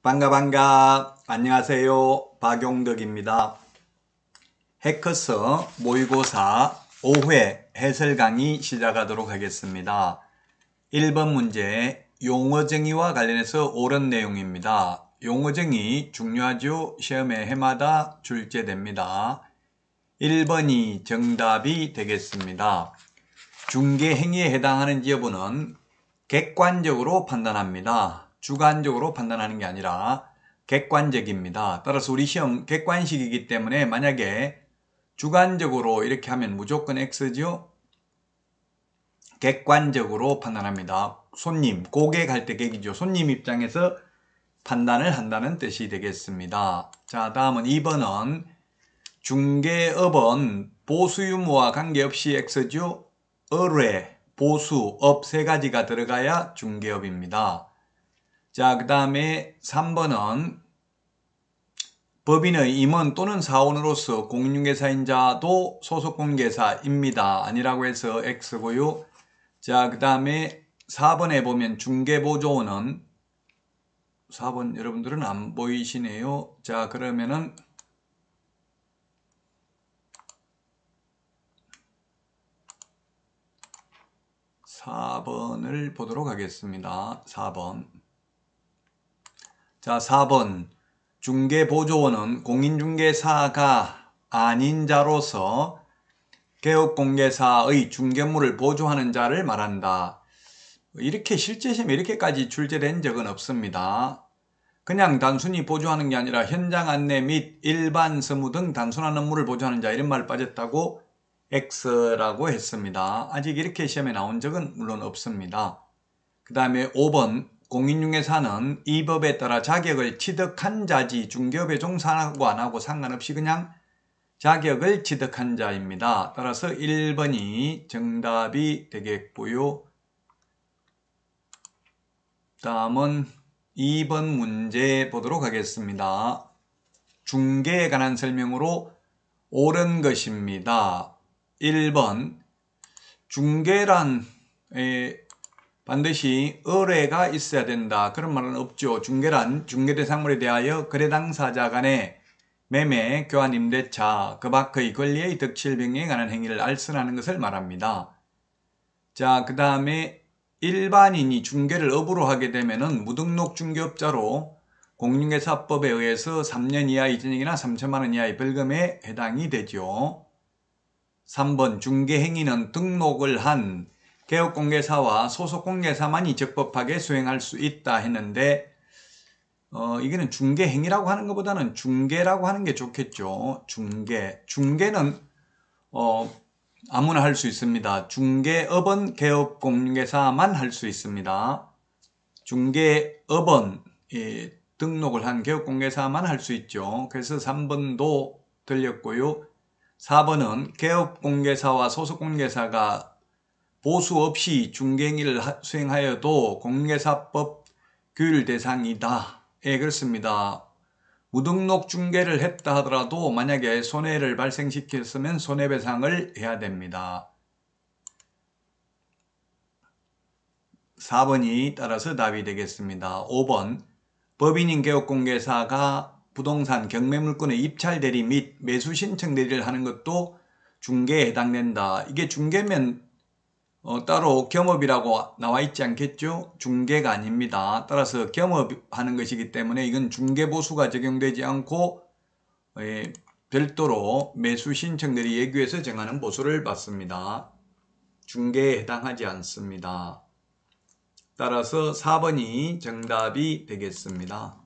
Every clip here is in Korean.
반가 반가. 안녕하세요. 박용덕입니다. 해커스 모의고사 5회 해설 강의 시작하도록 하겠습니다. 1번 문제 용어정의와 관련해서 옳은 내용입니다. 용어정의 중요하죠? 시험에 해마다 출제됩니다. 1번이 정답이 되겠습니다. 중개행위에 해당하는 여부는 객관적으로 판단합니다 주관적으로 판단하는 게 아니라 객관적입니다. 따라서 우리 시험 객관식이기 때문에 만약에 주관적으로 이렇게 하면 무조건 X죠? 객관적으로 판단합니다. 손님, 고객 할 때 객이죠. 손님 입장에서 판단을 한다는 뜻이 되겠습니다. 자, 다음은 2번은 중개업은 보수 유무와 관계없이 X죠? 의뢰, 보수, 업 세 가지가 들어가야 중개업입니다. 자, 그 다음에 3번은 법인의 임원 또는 사원으로서 공인중개사인자도 소속공개사입니다. 아니라고 해서 X고요. 자, 그 다음에 4번에 보면 중개보조원은 4번 여러분들은 안 보이시네요. 자, 그러면은 4번을 보도록 하겠습니다. 4번. 자, 4번. 중개보조원은 공인중개사가 아닌 자로서 개업공개사의 중개물을 보조하는 자를 말한다. 이렇게 실제 시험에 이렇게까지 출제된 적은 없습니다. 그냥 단순히 보조하는 게 아니라 현장 안내 및 일반 서무 등 단순한 업무를 보조하는 자 이런 말 빠졌다고 X라고 했습니다. 아직 이렇게 시험에 나온 적은 물론 없습니다. 그 다음에 5번 공인중개사는 이 법에 따라 자격을 취득한 자지 중개업에 종사하고 안하고 상관없이 그냥 자격을 취득한 자입니다. 따라서 1번이 정답이 되겠고요. 다음은 2번 문제 보도록 하겠습니다. 중개에 관한 설명으로 옳은 것입니다. 1번 중개란 반드시 의뢰가 있어야 된다. 그런 말은 없죠. 중개란 중개대상물에 대하여 거래당사자 간의 매매, 교환, 임대차, 그 밖의 권리의 덕실병에 관한 행위를 알선하는 것을 말합니다. 자, 그 다음에 일반인이 중개를 업으로 하게 되면 무등록 중개업자로 공인중개사법에 의해서 3년 이하의 전액이나 3천만 원 이하의 벌금에 해당이 되죠. 3번 중개행위는 등록을 한 개업공개사와 소속공개사만 이 적법하게 수행할 수 있다 했는데 어, 이게는 중개행위라고 하는 것보다는 중개라고 하는 게 좋겠죠. 중개. 중개는 어, 아무나 할 수 있습니다. 중개업은 개업공개사만 할 수 있습니다. 중개업은 예, 등록을 한 개업공개사만 할 수 있죠. 그래서 3번도 들렸고요. 4번은 개업공개사와 소속공개사가 보수 없이 중개행위를 수행하여도 공개사법 규율 대상이다. 예, 그렇습니다. 무등록 중개를 했다 하더라도 만약에 손해를 발생시켰으면 손해배상을 해야 됩니다. 4번이 따라서 답이 되겠습니다. 5번 법인인 개업공개사가 부동산 경매물건의 입찰 대리 및 매수 신청 대리를 하는 것도 중개에 해당된다. 이게 중개면 어, 따로 겸업이라고 나와 있지 않겠죠? 중개가 아닙니다. 따라서 겸업하는 것이기 때문에 이건 중개보수가 적용되지 않고 예, 별도로 매수 신청들이 예규에서 정하는 보수를 받습니다. 중개에 해당하지 않습니다. 따라서 4번이 정답이 되겠습니다.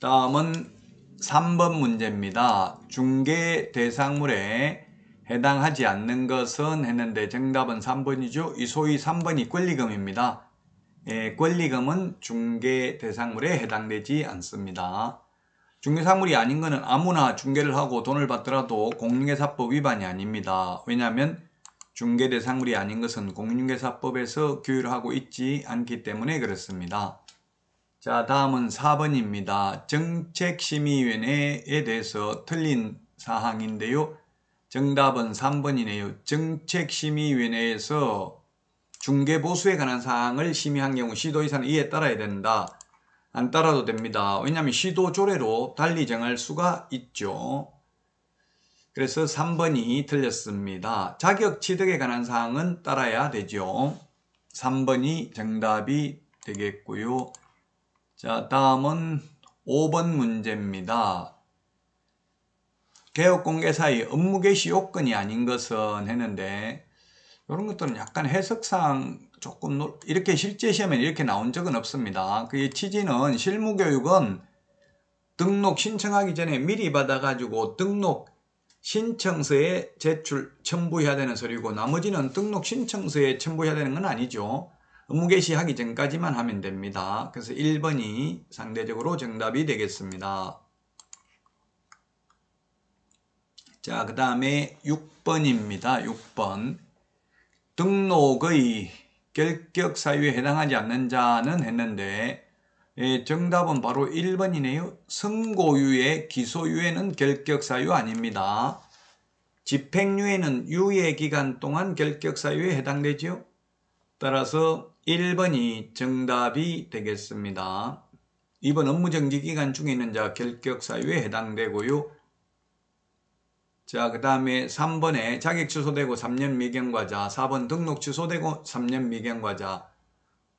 다음은 3번 문제입니다. 중개 대상물에 해당하지 않는 것은 했는데 정답은 3번이죠. 이 소위 3번이 권리금입니다. 예, 권리금은 중개 대상물에 해당되지 않습니다. 중개사물이 아닌 것은 아무나 중개를 하고 돈을 받더라도 공인중개사법 위반이 아닙니다. 왜냐하면 중개대상물이 아닌 것은 공인중개사법에서 규율하고 있지 않기 때문에 그렇습니다. 자 다음은 4번입니다. 정책심의위원회에 대해서 틀린 사항인데요. 정답은 3번이네요. 정책심의위원회에서 중개보수에 관한 사항을 심의한 경우 시도의사는 이에 따라야 된다. 안 따라도 됩니다. 왜냐하면 시도 조례로 달리 정할 수가 있죠. 그래서 3번이 틀렸습니다. 자격 취득에 관한 사항은 따라야 되죠. 3번이 정답이 되겠고요. 자, 다음은 5번 문제입니다. 개업공개사의 업무 개시 요건이 아닌 것은 했는데 이런 것들은 약간 해석상 조금 이렇게 실제 시험에 이렇게 나온 적은 없습니다. 그 취지는 실무 교육은 등록 신청하기 전에 미리 받아가지고 등록 신청서에 제출 첨부해야 되는 서류고 나머지는 등록 신청서에 첨부해야 되는 건 아니죠. 업무 개시하기 전까지만 하면 됩니다. 그래서 1번이 상대적으로 정답이 되겠습니다. 자, 그 다음에 6번입니다. 6번. 등록의 결격 사유에 해당하지 않는 자는 했는데 예, 정답은 바로 1번이네요. 선고유예, 기소유예는 결격 사유 아닙니다. 집행유예는 유예 기간 동안 결격 사유에 해당되죠. 따라서 1번이 정답이 되겠습니다. 2번 업무정지 기간 중에 있는 자 결격 사유에 해당되고요. 자, 그 다음에 3번에 자격 취소되고 3년 미경과자, 4번 등록 취소되고 3년 미경과자,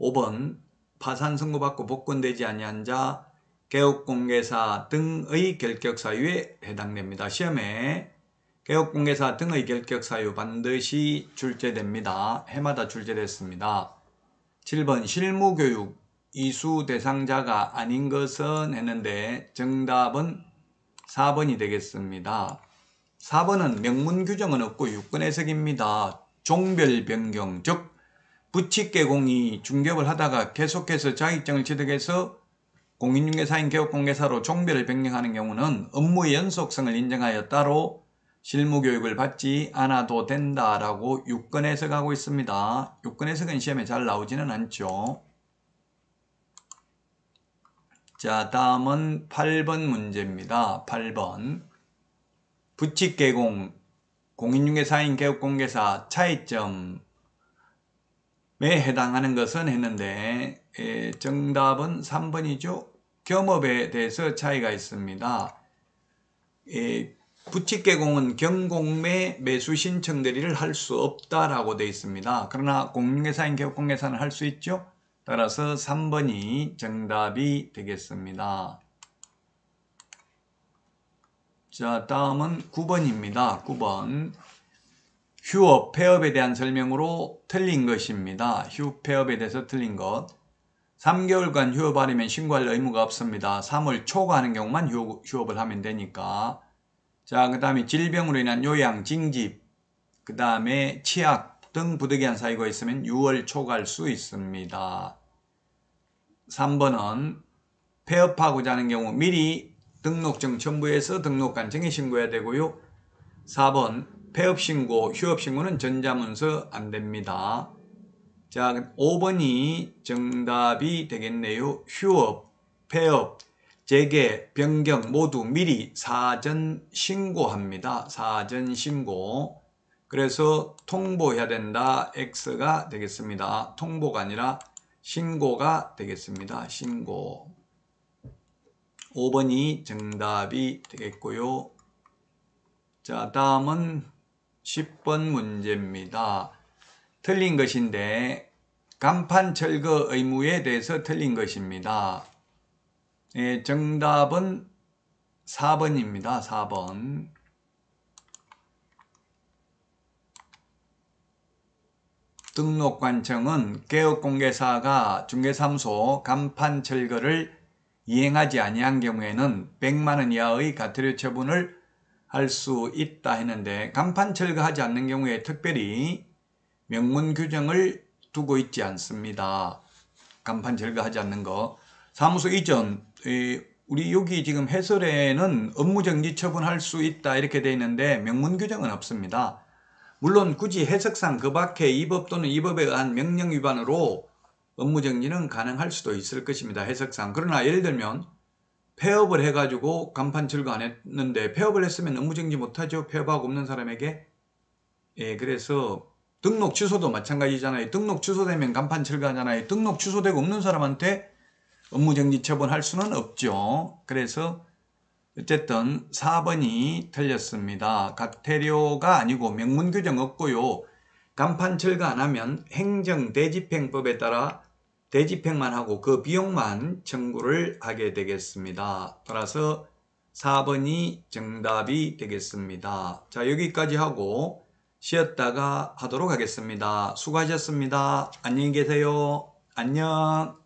5번 파산 선고받고 복권되지 아니한 자, 개업공개사 등의 결격 사유에 해당됩니다. 시험에 개업공개사 등의 결격 사유 반드시 출제됩니다. 해마다 출제됐습니다. 7번 실무교육 이수 대상자가 아닌 것은 했는데 정답은 4번이 되겠습니다. 4번은 명문 규정은 없고 유권 해석입니다. 종별 변경, 즉 부칙개공이 중개업을 하다가 계속해서 자격증을 취득해서 공인중개사인 개업공개사로 종별을 변경하는 경우는 업무의 연속성을 인정하여 따로 실무교육을 받지 않아도 된다라고 유권 해석하고 있습니다. 유권 해석은 시험에 잘 나오지는 않죠. 자 다음은 8번 문제입니다. 8번 부칙 개공, 공인중개사인 개업공개사 차이점에 해당하는 것은 했는데 에, 정답은 3번이죠. 겸업에 대해서 차이가 있습니다. 에, 부칙개공은 경공매 매수 신청 대리를 할 수 없다라고 되어 있습니다. 그러나 공인중개사인 개업공개사는 할 수 있죠. 따라서 3번이 정답이 되겠습니다. 자, 다음은 9번입니다. 9번. 휴업, 폐업에 대한 설명으로 틀린 것입니다. 휴, 폐업에 대해서 틀린 것. 3개월간 휴업하려면 신고할 의무가 없습니다. 3월 초가 하는 경우만 휴, 휴업을 하면 되니까. 자, 그 다음에 질병으로 인한 요양, 징집, 그 다음에 치약 등 부득이한 사유가 있으면 6월 초갈 수 있습니다. 3번은 폐업하고자 하는 경우 미리 등록증 첨부해서 등록관청에 신고해야 되고요. 4번 폐업신고, 휴업신고는 전자문서 안됩니다. 자, 5번이 정답이 되겠네요. 휴업, 폐업, 재개, 변경 모두 미리 사전 신고합니다. 사전 신고. 그래서 통보해야 된다. X가 되겠습니다. 통보가 아니라 신고가 되겠습니다. 신고. 5번이 정답이 되겠고요. 자, 다음은 10번 문제입니다. 틀린 것인데 간판 철거 의무에 대해서 틀린 것입니다. 예, 정답은 4번입니다. 4번. 등록관청은 개업공개사가 중개사무소 간판 철거를 이행하지 아니한 경우에는 100만 원 이하의 가태료 처분을 할 수 있다 했는데 간판 철거하지 않는 경우에 특별히 명문 규정을 두고 있지 않습니다. 간판 철거하지 않는 거. 사무소 이전 우리 여기 지금 해설에는 업무정지 처분할 수 있다 이렇게 돼 있는데 명문 규정은 없습니다. 물론 굳이 해석상 그 밖에 이 법 또는 이 법에 의한 명령 위반으로 업무정지는 가능할 수도 있을 것입니다. 해석상. 그러나 예를 들면 폐업을 해가지고 간판 철거 안 했는데 폐업을 했으면 업무 정지 못하죠. 폐업하고 없는 사람에게. 예, 그래서 등록 취소도 마찬가지잖아요. 등록 취소되면 간판 철거하잖아요. 등록 취소되고 없는 사람한테 업무 정지 처분할 수는 없죠. 그래서 어쨌든 4번이 틀렸습니다. 각태료가 아니고 명문 규정 없고요. 간판 철거 안 하면 행정 대집행법에 따라 대집행만 하고 그 비용만 청구를 하게 되겠습니다. 따라서 4번이 정답이 되겠습니다. 자, 여기까지 하고 쉬었다가 하도록 하겠습니다. 수고하셨습니다. 안녕히 계세요. 안녕.